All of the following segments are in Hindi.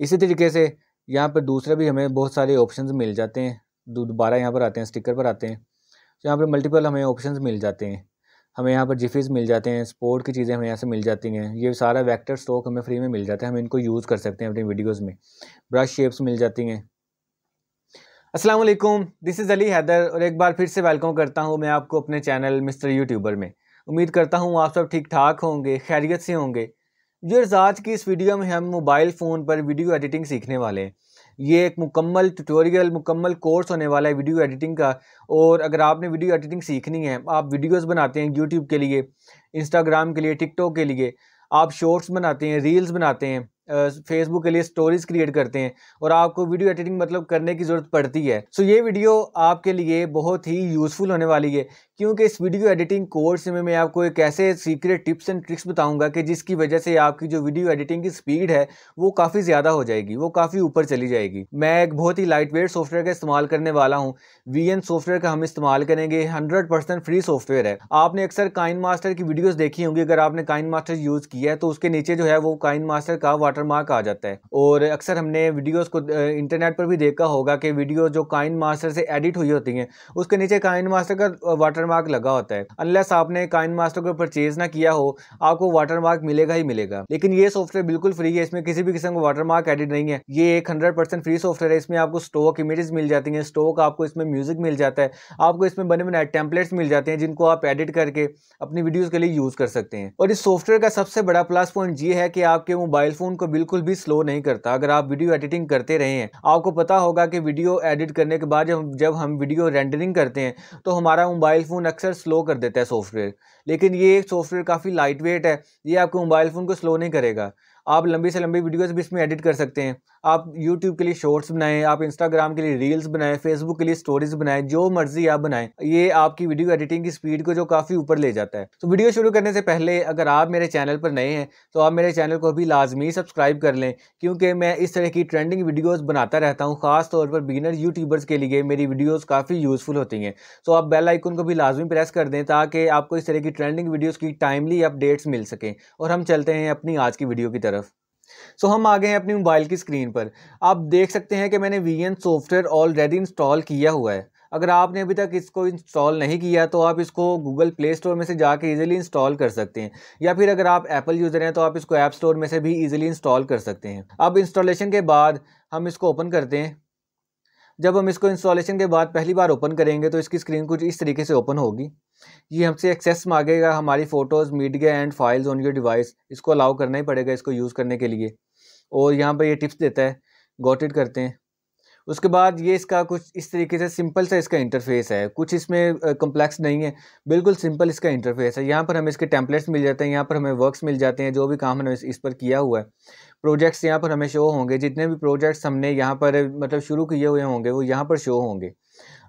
इसी तरीके से यहाँ पर दूसरे भी हमें बहुत सारे ऑप्शन मिल जाते हैं। दोबारा यहाँ पर आते हैं स्टिकर पर आते हैं। तो यहाँ पर मल्टीपल हमें ऑप्शन मिल जाते हैं। हमें यहाँ पर जिफिस मिल जाते हैं स्पोर्ट की चीज़ें हमें यहाँ से मिल जाती हैं। ये सारा वेक्टर स्टॉक हमें फ्री में मिल जाता है। हम इनको यूज़ कर सकते हैं अपनी वीडियोज़ में। ब्रश शेप्स मिल जाती हैं। वालेकुम दिस इज़ अली हैदर और एक बार फिर से वेलकम करता हूँ मैं आपको अपने चैनल मिस्टर यूट्यूबर में। उम्मीद करता हूँ आप सब ठीक ठाक होंगे, खैरियत से होंगे। जो आज की इस वीडियो में हम मोबाइल फ़ोन पर वीडियो एडिटिंग सीखने वाले हैं। ये एक मुकम्मल ट्यूटोरियल मुकम्मल कोर्स होने वाला है वीडियो एडिटिंग का। और अगर आपने वीडियो एडिटिंग सीखनी है, आप वीडियोस बनाते हैं यूट्यूब के लिए इंस्टाग्राम के लिए टिकटॉक के लिए, आप शॉर्ट्स बनाते हैं रील्स बनाते हैं फेसबुक के लिए स्टोरीज क्रिएट करते हैं, और आपको वीडियो एडिटिंग मतलब करने की ज़रूरत पड़ती है। सो ये वीडियो आपके लिए बहुत ही यूज़फुल होने वाली है क्योंकि इस वीडियो एडिटिंग कोर्स में मैं आपको एक ऐसे सीक्रेट टिप्स एंड ट्रिक्स बताऊँगा कि जिसकी वजह से आपकी जो वीडियो एडिटिंग की स्पीड है, वो काफ़ी ज़्यादा हो जाएगी, वो काफ़ी ऊपर चली जाएगी। मैं एक बहुत ही लाइट वेट सॉफ्टवेयर का इस्तेमाल करने वाला हूँ। वी सॉफ्टवेयर का हम इस्तेमाल करेंगे हंड्रेड फ्री सॉफ्टवेयर है। आपने अक्सर काइन मास्टर की वीडियोज़ देखी होंगी, अगर आपने काइन मास्टर यूज़ किया है तो उसके नीचे जो है, वो काइन मास्टर का वाटर आ जाता है। और अक्सर हमने वीडियोज़ को इंटरनेट पर भी देखा होगा कि वीडियो जो काइन मास्टर से एडिट हुई होती हैं, उसके नीचे काइन मास्टर का वाटर मार्क लगा होता है। अनलेस आपने काइन मास्टर को परचेज ना किया हो, आपको वाटर मार्क मिलेगा ही मिलेगा। लेकिन ये सॉफ्टवेयर बिल्कुल फ्री है, इसमें किसी भी किस्म का वाटर मार्क एडिट नहीं है। ये एक हंड्रेड परसेंट फ्री सॉफ्टवेयर है, इसमें आपको स्टॉक इमेजेस मिल जाती हैं स्टॉक आपको इसमें म्यूज़िक मिल जाता है, आपको इसमें बने बनाए टेम्पलेट्स मिल जाते हैं, जिनको आप एडिट करके अपनी वीडियोज़ के लिए यूज़ कर सकते हैं। और इस सॉफ्टवेयर का सबसे बड़ा प्लस पॉइंट ये है कि आपके मोबाइल फ़ोन को बिल्कुल भी स्लो नहीं करता। अगर आप वीडियो एडिटिंग करते रहे हैं, आपको पता होगा कि वीडियो एडिट करने के बाद जब हम वीडियो रेंडरिंग करते हैं तो हमारा मोबाइल फ़ोन अक्सर स्लो कर देता है सॉफ्टवेयर। लेकिन ये एक सॉफ्टवेयर काफ़ी लाइट वेट है। ये आपके मोबाइल फ़ोन को स्लो नहीं करेगा। आप लंबी से लंबी वीडियोस भी इसमें एडिट कर सकते हैं। आप यूट्यूब के लिए शॉर्ट्स बनाएँ, आप इंस्टाग्राम के लिए रील्स बनाएँ फेसबुक के लिए स्टोरीज बनाएँ, जो मर्ज़ी आप बनाएँ, ये आपकी वीडियो एडिटिंग की स्पीड को जो काफ़ी ऊपर ले जाता है। तो वीडियो शुरू करने से पहले अगर आप मेरे चैनल पर नए हैं तो आप मेरे चैनल को भी लाजमी सब्सक्राइब कर लें, क्योंकि मैं इस तरह की ट्रेंडिंग वीडियोज़ बनाता रहता हूँ, ख़ास तौर पर बिगिनर यूट्यूबर्स के लिए मेरी वीडियोज़ काफ़ी यूज़फुल होती हैं। तो आप बेल आइकन को भी लाजमी प्रेस कर दें, ताकि आपको इस तरह की ट्रेंडिंग वीडियोज़ की टाइमली अपडेट्स मिल सकें। और हम चलते हैं अपनी आज की वीडियो की तरफ़। सो so, हम आ गए हैं अपनी मोबाइल की स्क्रीन पर। आप देख सकते हैं कि मैंने वी सॉफ्टवेयर ऑलरेडी इंस्टॉल किया हुआ है। अगर आपने अभी तक इसको इंस्टॉल नहीं किया तो आप इसको गूगल प्ले स्टोर में से जाकर इजीली इंस्टॉल कर सकते हैं। या फिर अगर आप एप्पल यूज़र हैं तो आप इसको ऐप स्टोर में से भी इजीली इंस्टॉल कर सकते हैं। अब इंस्टॉलेशन के बाद हम इसको ओपन करते हैं। जब हम इसको इंस्टॉलेशन के बाद पहली बार ओपन करेंगे तो इसकी स्क्रीन कुछ इस तरीके से ओपन होगी। ये हमसे एक्सेस मांगेगा हमारी photos media and files on your device इसको अलाउ करना ही पड़ेगा इसको यूज़ करने के लिए। और यहाँ पर ये टिप्स देता है। गोटेड करते हैं। उसके बाद ये इसका कुछ इस तरीके से सिंपल सा इसका इंटरफेस है। कुछ इसमें कम्प्लेक्स नहीं है। बिल्कुल सिंपल इसका इंटरफेस है। यहाँ पर हमें इसके टैंपलेट्स मिल जाते हैं, यहाँ पर हमें वर्क्स मिल जाते हैं, जो भी काम हमने इस पर किया हुआ है। प्रोजेक्ट्स यहाँ पर हमें शो होंगे। जितने भी प्रोजेक्ट्स हमने यहाँ पर मतलब शुरू किए हुए होंगे, वो यहाँ पर शो होंगे।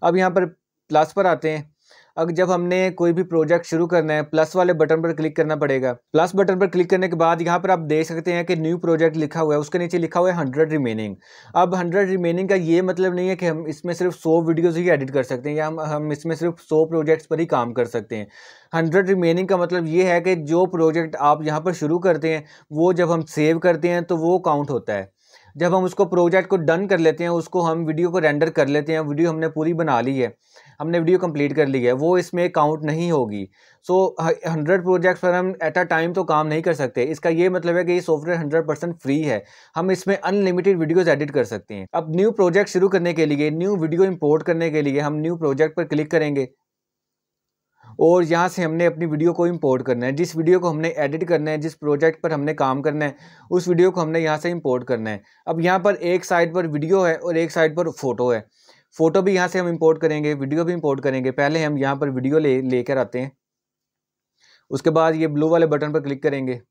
अब यहाँ पर प्लस पर आते हैं। अब जब हमने कोई भी प्रोजेक्ट शुरू करना है प्लस वाले बटन पर क्लिक करना पड़ेगा। प्लस बटन पर क्लिक करने के बाद यहाँ पर आप देख सकते हैं कि न्यू प्रोजेक्ट लिखा हुआ है, उसके नीचे लिखा हुआ है हंड्रेड रिमेनिंग अब हंड्रेड रिमेनिंग का ये मतलब नहीं है कि हम इसमें सिर्फ़ सौ वीडियोज़ ही एडिट कर सकते हैं, या हम हम इसमें सिर्फ़ सौ प्रोजेक्ट्स पर ही काम कर सकते हैं। हंड्रेड रिमेनिंग का मतलब ये है कि जो प्रोजेक्ट आप यहाँ पर शुरू करते हैं, वो जब हम सेव करते हैं तो वो काउंट होता है। जब हम उसको प्रोजेक्ट को डन कर लेते हैं, उसको हम वीडियो को रेंडर कर लेते हैं वीडियो हमने पूरी बना ली है, हमने वीडियो कंप्लीट कर ली है, वो इसमें काउंट नहीं होगी। सो हंड्रेड प्रोजेक्ट्स पर हम एट अ टाइम तो काम नहीं कर सकते। इसका ये मतलब है कि ये सॉफ्टवेयर हंड्रेड परसेंट फ्री है। हम इसमें अनलिमिटेड वीडियोस एडिट कर सकते हैं। अब न्यू प्रोजेक्ट शुरू करने के लिए न्यू वीडियो इंपोर्ट करने के लिए हम न्यू प्रोजेक्ट पर क्लिक करेंगे। और यहाँ से हमने अपनी वीडियो को इंपोर्ट करना है। जिस वीडियो को हमने एडिट करना है, जिस प्रोजेक्ट पर हमने काम करना है, उस वीडियो को हमने यहाँ से इंपोर्ट करना है। अब यहाँ पर एक साइड पर वीडियो है और एक साइड पर फ़ोटो है। फ़ोटो भी यहाँ से हम इंपोर्ट करेंगे वीडियो भी इंपोर्ट करेंगे। पहले हम यहाँ पर वीडियो ले, लेकर आते हैं। उसके बाद ये ब्लू वाले बटन पर क्लिक करेंगे।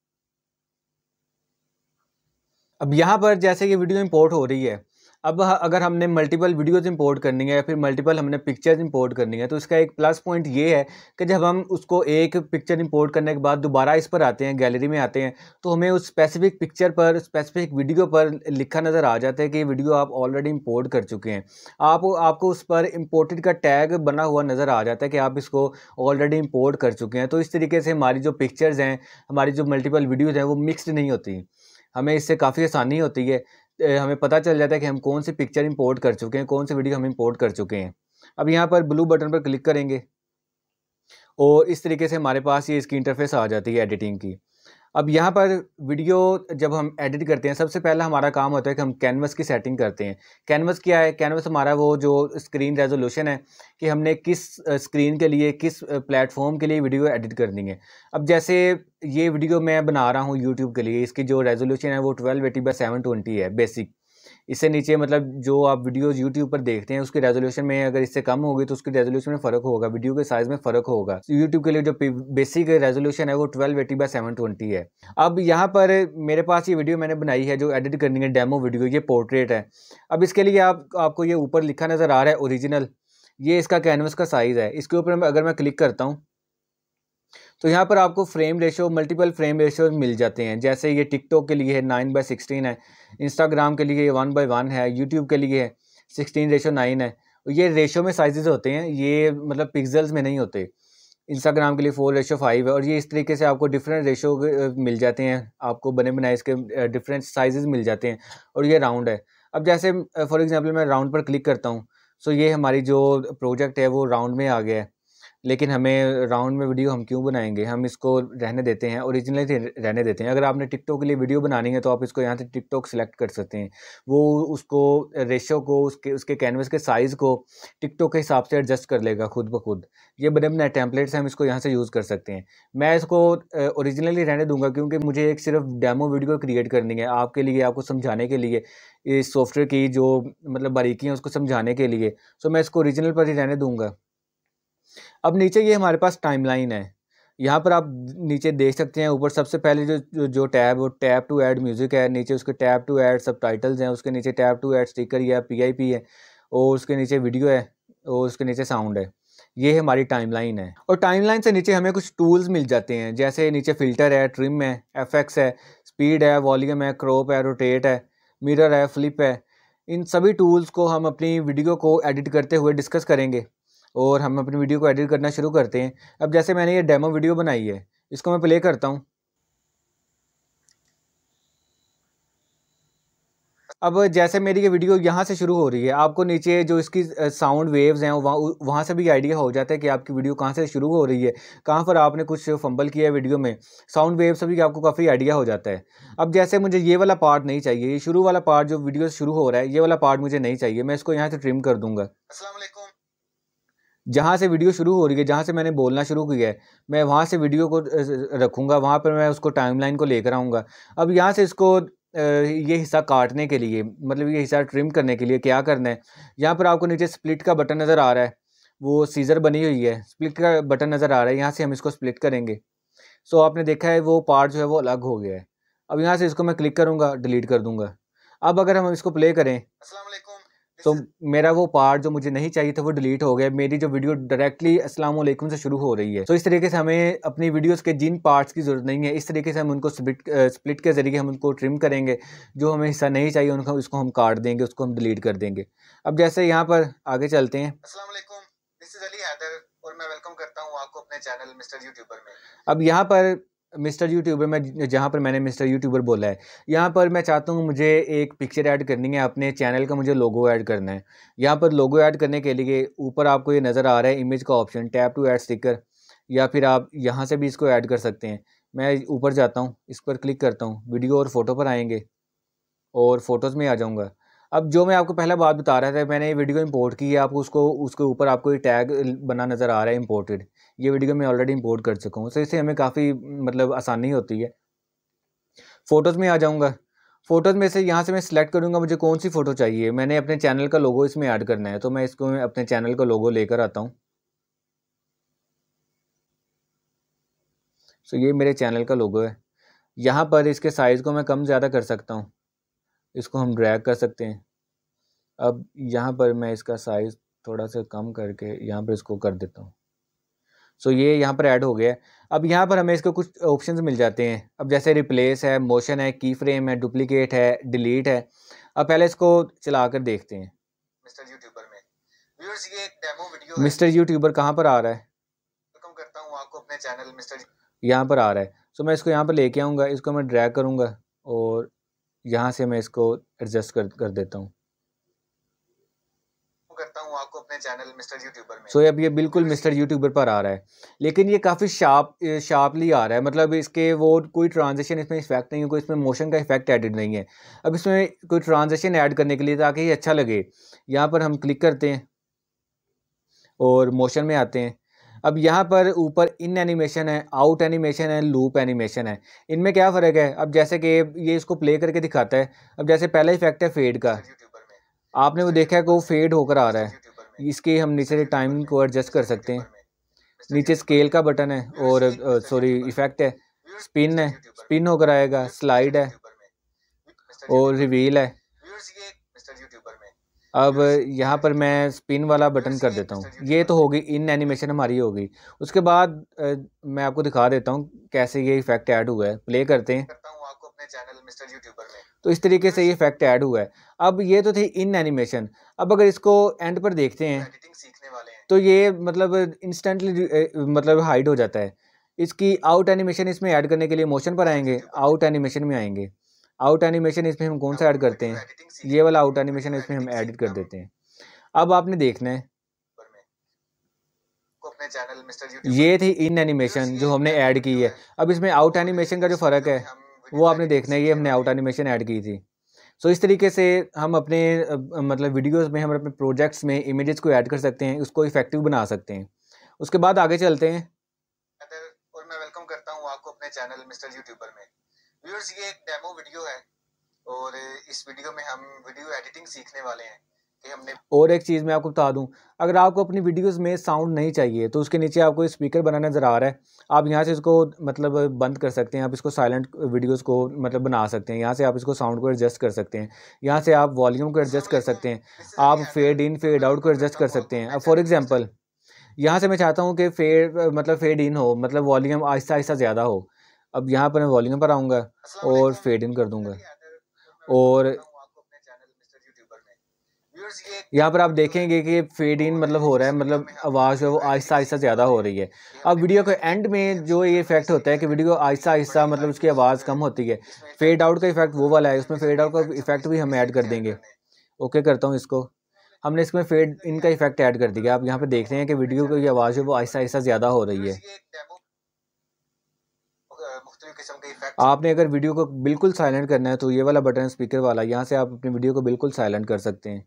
अब यहाँ पर जैसे ये वीडियो इंपोर्ट हो रही है अब अगर हमने मल्टीपल वीडियोज़ इंपोर्ट करनी है या फिर मल्टीपल हमने पिक्चर्स इंपोर्ट करनी है तो इसका एक प्लस पॉइंट ये है कि जब हम उसको एक पिक्चर इंपोर्ट करने के बाद दोबारा इस पर आते हैं गैलरी में आते हैं तो हमें उस स्पेसिफिक पिक्चर पर स्पेसिफिक वीडियो पर लिखा नज़र आ जाता है कि वीडियो आप ऑलरेडी इम्पोर्ट कर चुके हैं। आप, आपको उस पर इम्पोर्टेड का टैग बना हुआ नज़र आ जाता है कि आप इसको ऑलरेडी इम्पोर्ट कर चुके हैं। तो इस तरीके से हमारी जो पिक्चर्स हैं, हमारी जो मल्टीपल वीडियोज़ हैं, वो मिक्सड नहीं होती। हमें इससे काफ़ी आसानी होती है हमें पता चल जाता है कि हम कौन सी पिक्चर इंपोर्ट कर चुके हैं, कौन सी वीडियो हम इंपोर्ट कर चुके हैं। अब यहाँ पर ब्लू बटन पर क्लिक करेंगे और इस तरीके से हमारे पास ये इसकी इंटरफेस आ जाती है एडिटिंग की। अब यहाँ पर वीडियो जब हम एडिट करते हैं, सबसे पहला हमारा काम होता है कि हम कैनवस की सेटिंग करते हैं। कैनवस क्या है? कैनवस हमारा वो जो स्क्रीन रेजोल्यूशन है कि हमने किस स्क्रीन के लिए, किस प्लेटफॉर्म के लिए वीडियो एडिट करनी है। अब जैसे ये वीडियो मैं बना रहा हूँ यूट्यूब के लिए, इसकी जो रेजोल्यूशन है वो twelve eighty by seven twenty है, बेसिक। इससे नीचे मतलब जो आप वीडियोस यूट्यूब पर देखते हैं, उसकी रेजोल्यूशन में अगर इससे कम होगी तो उसकी रेजोल्यूशन में फ़र्क होगा वीडियो के साइज़ में फ़र्क होगा। यूट्यूब के लिए जो बेसिक रेजोल्यूशन है, वो twelve eighty by seven twenty है। अब यहाँ पर मेरे पास ये वीडियो मैंने बनाई है, जो एडिट करनी है डेमो वीडियो ये पोर्ट्रेट है। अब इसके लिए आप, आपको ये ऊपर लिखा नज़र आ रहा है ओरिजिनल ये इसका कैनवस का साइज़ है। इसके ऊपर अगर मैं क्लिक करता हूँ तो यहाँ पर आपको frame ratio multiple frame ratio मिल जाते हैं। जैसे ये टिकटॉक के लिए है नाइन बाई सिक्सटीन है। इंस्टाग्राम के लिए वन बाई वन है। यूट्यूब के लिए है सिक्सटीन रेशो नाइन है। ये रेशो में साइजेस होते हैं। ये मतलब पिक्जल्स में नहीं होते। इंस्टाग्राम के लिए फोर रेशो फाइव है। और ये इस तरीके से आपको डिफरेंट रेशो मिल जाते हैं। आपको बने बनाए इसके डिफरेंट साइजेस मिल जाते हैं। और ये राउंड है। अब जैसे फॉर एग्जांपल मैं राउंड पर क्लिक करता हूँ। सो ये हमारी जो प्रोजेक्ट है, वो राउंड में आ गया है। लेकिन हमें राउंड में वीडियो हम क्यों बनाएँगे? हम इसको रहने देते हैं ओरिजिनली रहने देते हैं। अगर आपने टिकटॉक के लिए वीडियो बनानी है तो आप इसको यहाँ से टिकटॉक सेलेक्ट कर सकते हैं। वो उसको रेशो को, उसके उसके कैनवस के साइज़ को टिकटॉक के हिसाब से एडजस्ट कर लेगा खुद ब खुद। ये बने बनाए टैंपलेट्स हम इसको यहाँ से यूज़ कर सकते हैं। मैं इसको ओरिजिनली रहने दूँगा क्योंकि मुझे एक सिर्फ़ डेमो वीडियो क्रिएट करनी है, आपके लिए, आपको समझाने के लिए, इस सॉफ्टवेयर की जो मतलब बारीकियाँ उसको समझाने के लिए। सो मैं इसको ओरिजिनल पर ही रहने दूँगा। अब नीचे ये हमारे पास टाइमलाइन है। यहाँ पर आप नीचे देख सकते हैं ऊपर सबसे पहले जो जो, जो टैब वो टैब टू ऐड म्यूज़िक है नीचे उसके tab to add subtitles हैं उसके नीचे टैब टू ऐड स्टिकर या पी आई पी है और उसके नीचे वीडियो है और उसके नीचे साउंड है। ये हमारी टाइमलाइन है। और टाइमलाइन से नीचे हमें कुछ टूल्स मिल जाते हैं जैसे नीचे फ़िल्टर है ट्रिम है एफएक्स है स्पीड है वॉल्यूम है क्रॉप है रोटेट है मिरर है फ्लिप है। इन सभी टूल्स को हम अपनी वीडियो को एडिट करते हुए डिस्कस करेंगे। और हम अपनी वीडियो को एडिट करना शुरू करते हैं। अब जैसे मैंने ये डेमो वीडियो बनाई है, इसको मैं प्ले करता हूँ। अब जैसे मेरी ये वीडियो यहाँ से शुरू हो रही है, आपको नीचे जो इसकी साउंड वेव्स हैं, वहाँ वहाँ से भी आइडिया हो जाता है कि आपकी वीडियो कहाँ से शुरू हो रही है, कहाँ पर आपने कुछ फंबल किया है वीडियो में। साउंड वेव से भी आपको काफ़ी आइडिया हो जाता है। अब जैसे मुझे ये वाला पार्ट नहीं चाहिए, ये शुरू वाला पार्ट जो वीडियो शुरू हो रहा है, ये वाला पार्ट मुझे नहीं चाहिए, मैं इसको यहाँ से ट्रिम कर दूँगा। असल जहाँ से वीडियो शुरू हो रही है, जहाँ से मैंने बोलना शुरू किया है, मैं वहाँ से वीडियो को रखूँगा, वहाँ पर मैं उसको टाइमलाइन को लेकर आऊँगा। अब यहाँ से इसको ये हिस्सा काटने के लिए मतलब ये हिस्सा ट्रिम करने के लिए क्या करना है, यहाँ पर आपको नीचे स्प्लिट का बटन नज़र आ रहा है, वो सीज़र बनी हुई है, स्प्लिट का बटन नज़र आ रहा है, यहाँ से हम इसको स्प्लिट करेंगे। सो आपने देखा है वो पार्ट जो है वो अलग हो गया है। अब यहाँ से इसको मैं क्लिक करूँगा, डिलीट कर दूँगा। अब अगर हम इसको प्ले करें तो मेरा वो पार्ट जो मुझे नहीं चाहिए था वो डिलीट हो गया। मेरी जो वीडियो डायरेक्टली अस्सलाम वालेकुम से शुरू हो रही है। तो इस तरीके से हमें अपनी वीडियोस के जिन पार्ट्स की ज़रूरत नहीं है इस तरीके से हम उनको स्प्लिट स्प्लिट के ज़रिए हम उनको ट्रिम करेंगे। जो हमें हिस्सा नहीं चाहिए उनको इसको हम काट देंगे उसको हम डिलीट कर देंगे। अब जैसे यहाँ पर आगे चलते हैं। और मैं वेलकम करता हूँ आपको अपने चैनल मिस्टर यूट्यूबर में। अब यहाँ पर मिस्टर यूट्यूबर, में जहाँ पर मैंने मिस्टर यूट्यूबर बोला है, यहाँ पर मैं चाहता हूँ मुझे एक पिक्चर ऐड करनी है, अपने चैनल का मुझे लोगो ऐड करना है। यहाँ पर लोगो ऐड करने के लिए ऊपर आपको ये नज़र आ रहा है इमेज का option tap to add sticker, या फिर आप यहाँ से भी इसको ऐड कर सकते हैं। मैं ऊपर जाता हूँ, इस पर क्लिक करता हूँ, वीडियो और फ़ोटो पर आएँगे, और फ़ोटोज़ में आ जाऊँगा। अब जो मैं आपको पहला बात बता रहा था, मैंने ये वीडियो इंपोर्ट की है आपको उसको, उसके ऊपर आपको ये टैग बना नज़र आ रहा है इंपोर्टेड ये वीडियो मैं ऑलरेडी इंपोर्ट कर चुका हूँ तो इससे हमें काफ़ी मतलब आसानी होती है। फ़ोटोज़ में आ जाऊँगा। फ़ोटोज़ में से यहाँ से मैं सिलेक्ट करूँगा मुझे कौन सी फ़ोटो चाहिए। मैंने अपने चैनल का लोगो इसमें ऐड करना है तो मैं इसको अपने चैनल का लोगो लेकर आता हूँ। सो ये मेरे चैनल का लोगो है। यहाँ पर इसके साइज़ को मैं कम ज़्यादा कर सकता हूँ। इसको हम ड्रैग कर सकते हैं। अब यहाँ पर मैं इसका साइज़ थोड़ा सा कम करके यहाँ पर इसको कर देता हूँ। सो so, ये यहाँ पर ऐड हो गया अब यहाँ पर हमें इसके कुछ ऑप्शन मिल जाते हैं। अब जैसे रिप्लेस है मोशन है की फ्रेम है डुप्लीकेट है डिलीट है। अब पहले इसको चला कर देखते हैं। मिस्टर यूट्यूबर में। ये एक डेमो वीडियो मिस्टर यूट्यूबर कहाँ पर आ रहा है? करता हूँ आपको अपने चैनल मिस्टर यहाँ पर आ रहा है। सो so, मैं इसको यहाँ पर लेके आऊँगा। इसको मैं ड्रैग करूँगा और यहाँ से मैं इसको एडजस्ट कर कर देता हूँ। चैनल मिस्टर यूट्यूबर में। सो so, अब ये बिल्कुल मिस्टर यूट्यूबर पर आ रहा है। लेकिन ये काफ़ी शार्प शार्पली आ रहा है। मतलब इसके वो कोई ट्रांजेक्शन इसमें इफ़ेक्ट नहीं है कोई इसमें मोशन का इफ़ेक्ट एडिड नहीं है। अब इसमें कोई ट्रांजेक्शन ऐड करने के लिए ताकि ये अच्छा लगे। यहाँ पर हम क्लिक करते हैं और मोशन में आते हैं। अब यहाँ पर ऊपर इन एनिमेशन है आउट एनिमेशन है लूप एनिमेशन है। इनमें क्या फ़र्क है? अब जैसे कि ये इसको प्ले करके दिखाता है, अब जैसे पहला इफ़ेक्ट है फेड का। आपने वो देखा है कि वो फेड होकर आ रहा है। इसके हम नीचे टाइम को एडजस्ट कर सकते हैं। नीचे स्केल का बटन है और सॉरी इफ़ेक्ट है। स्पिन है स्पिन होकर आएगा स्लाइड है। और रिवील है। अब यहाँ पर मैं स्पिन वाला बटन कर देता हूँ। ये तो होगी इन एनिमेशन हमारी होगी। उसके बाद मैं आपको दिखा देता हूँ कैसे ये इफ़ेक्ट ऐड हुआ है। प्ले करते हैं। तो इस तरीके से ये इफ़ेक्ट ऐड हुआ है। अब ये तो थी इन एनिमेशन अब अगर इसको एंड पर देखते हैं तो ये मतलब इंस्टेंटली मतलब हाइड हो जाता है। इसकी आउट एनिमेशन इसमें ऐड करने के लिए मोशन पर आएँगे आउट एनिमेशन में आएँगे। आउट एनिमेशन इसमें हम कौन सा ऐड करते हैं? ये वाला आउट एनिमेशन इसमें हम एडिट कर देते हैं। अब आपने देखना है। ये थी इन एनिमेशन जो हमने ऐड की है। अब इसमें आउट एनिमेशन का जो फ़र्क है वो आपने देखना है। ये हमने आउट एनिमेशन ऐड की थी। सो so, इस तरीके से हम अपने मतलब वीडियोस में हम अपने प्रोजेक्ट्स में इमेजेस को ऐड कर सकते हैं उसको इफ़ेक्टिव बना सकते हैं। उसके बाद आगे चलते हैं। और मैं वेलकम करता हूँ आपको अपने चैनल मिस्टर यूट्यूबर में। व्यूअर्स ये एक डेमो वीडियो है। और इस वीडियो में हम वीडियो एडिटिंग सीखने वाले हैं हमने और एक चीज़ मैं आपको बता दूँ अगर आपको अपनी वीडियोस में साउंड नहीं चाहिए तो उसके नीचे आपको स्पीकर बनाना नज़र आ रहा है। आप यहाँ से इसको मतलब बंद कर सकते हैं आप इसको साइलेंट वीडियोस को मतलब बना सकते हैं। यहाँ से आप इसको साउंड को एडजस्ट कर सकते हैं। यहाँ से आप वॉल्यूम को एडजस्ट कर सकते हैं। आप फेड इन फेड आउट को एडजस्ट कर सकते हैं। फॉर एग्ज़ाम्पल यहाँ से मैं चाहता हूँ कि फेड मतलब फेड इन हो मतलब वॉल्यूम आहिस्ता आहिस्ता ज़्यादा हो। अब यहाँ पर मैं वॉल्यूम पर आऊँगा और फेड इन कर दूँगा। और यहाँ पर आप देखेंगे कि फेड इन मतलब हो रहा है मतलब आवाज़ जो वो आहिस्ता आहिस्ता ज़्यादा हो रही है। अब वीडियो के एंड में जो ये इफ़ेक्ट होता है कि वीडियो आहिस्ता आहिस्ता मतलब उसकी आवाज़ कम होती है। फेड आउट का इफ़ेक्ट वो वाला है उसमें फेड आउट का इफ़ेक्ट भी हम ऐड कर देंगे। ओके करता हूँ इसको। हमने इसमें फेड इन का इफ़ेक्ट ऐड कर दिया। आप यहाँ पर देख रहे हैं कि वीडियो की आवाज़ है वो आहिस्ता आहिस्ता ज़्यादा हो रही है। आपने अगर वीडियो को बिल्कुल साइलेंट करना है तो ये वाला बटन स्पीकर वाला यहाँ से आप अपनी वीडियो को बिल्कुल साइलेंट कर सकते हैं।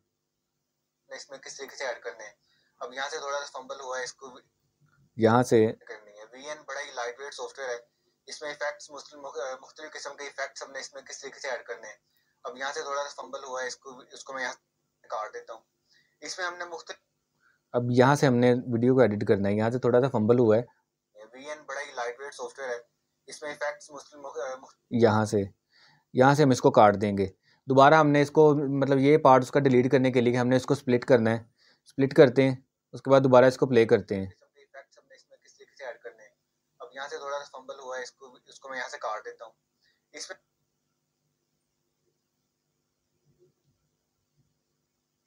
इसमें किस तरीके से ऐड करने हैं? अब यहाँ से थोड़ा सा फंबल हुआ है इसको यहाँ से करनी है। वीएन बड़ा ही लाइट वेट सॉफ्टवेयर है। इसमें इफेक्ट्स मुख्तलिफ़ किस्म के इफेक्ट्स हमने इसमें किस तरीके से ऐड करने हैं। अब यहाँ से थोड़ा सा फंबल हुआ है इसको इसको मैं यहाँ काट देता हूँ। इसमें हमने मुख्तलिफ़ अब यहाँ से हमने वीडियो को एडिट करना है। यहाँ से थोड़ा सा फंबल हुआ है। वीएन बड़ा ही लाइट वेट सॉफ्टवेयर है। इसमें इफेक्ट्स यहाँ से यहाँ से हम इसको काट देंगे। दोबारा हमने इसको मतलब ये पार्ट उसका डिलीट करने के लिए हमने इसको स्प्लिट करना है। स्प्लिट करते हैं उसके बाद दोबारा इसको प्ले करते हैं। यहाँ से थोड़ा सा फंबल हुआ है इसको इसको मैं यहाँ से काट देता हूँ। इसमें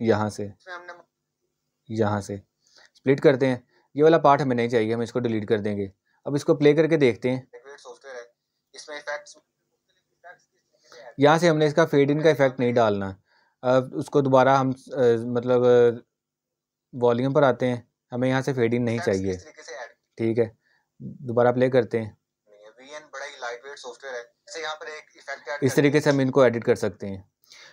यहाँ से। यहाँ से। स्प्लिट करते हैं। ये वाला पार्ट हमें नहीं चाहिए हम इसको डिलीट कर देंगे। अब इसको प्ले करके देखते हैं। इसमें इफेक्ट्स यहाँ से हमने इसका फेड इन का इफ़ेक्ट नहीं डालना। अब उसको दोबारा हम मतलब वॉल्यूम पर आते हैं। हमें यहाँ से फेड इन नहीं चाहिए। ठीक है। दोबारा प्ले करते हैं। इस तरीके से हम इनको एडिट कर सकते हैं।